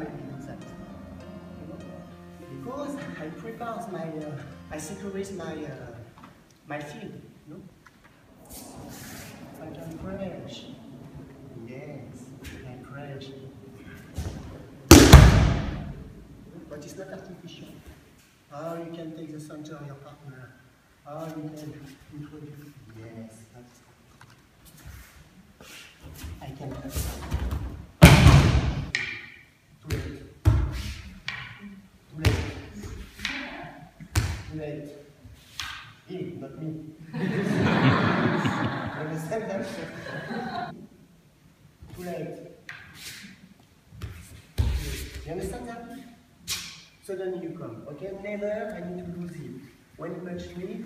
You know? Because I prepare my, uh, I securate my, uh, my field, know? I can crash. Yes, I crash. But it's not artificial. How you can take the center of your partner. How you can introduce. Too. Him, not me. you understand that? Too late. You understand that? Suddenly you come. Okay, never I need to lose him. When you touch me,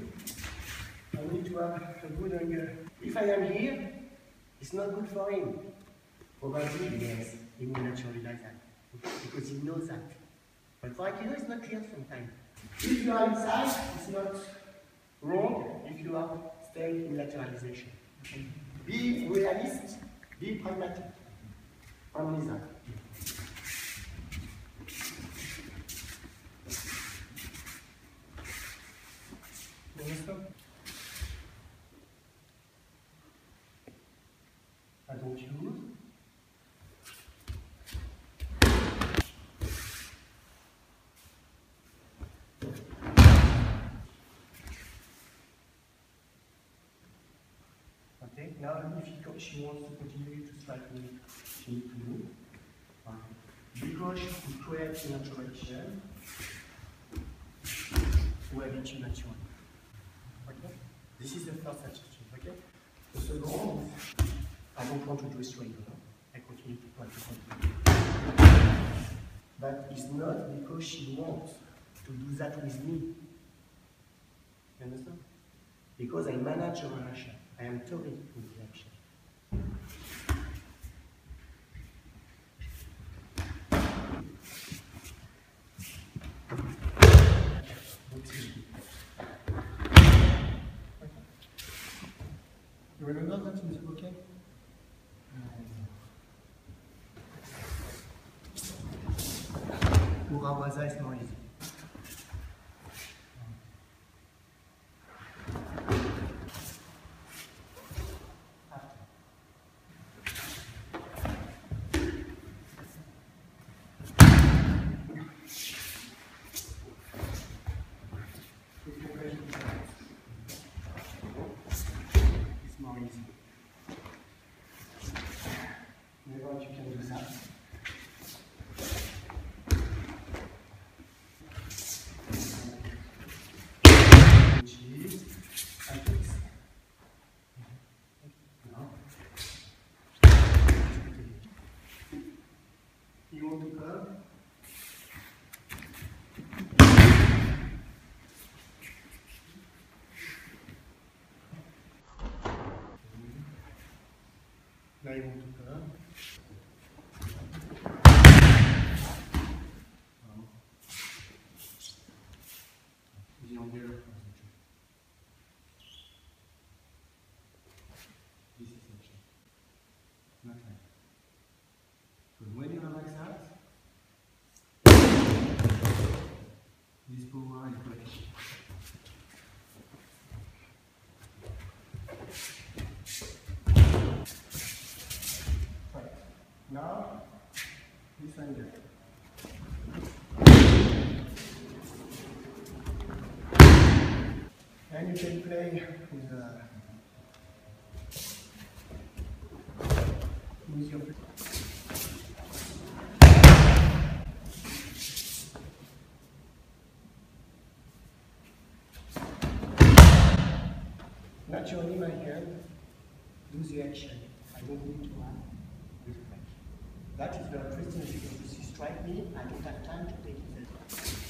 I need to have a good anger. If I am here, it's not good for him. Probably, yes, he will naturally like that. Because he knows that. But for Aikido, it's not clear sometimes. If you are inside, it's not wrong if you are staying in lateralization. Be realist, be pragmatic. You understand? I don't use. Okay, now if she, wants to continue to me, she needs to move. Fine. Because she creates an interaction, we have it naturally. Okay? This is the first attitude, okay? The second, I don't want to do a? I continue to practice on But it's not because she wants to do that with me. You understand? Because I manage a relation. I am totally in the action. You remember that in the bouquet? Urawaza is more easy. You want to curve? Now you want to curve? This is action. Not like this. And you can play with, uh, your Naturally, my hand do the action. I don't need to reflect. That is because if you strike me, I don't have time to take it.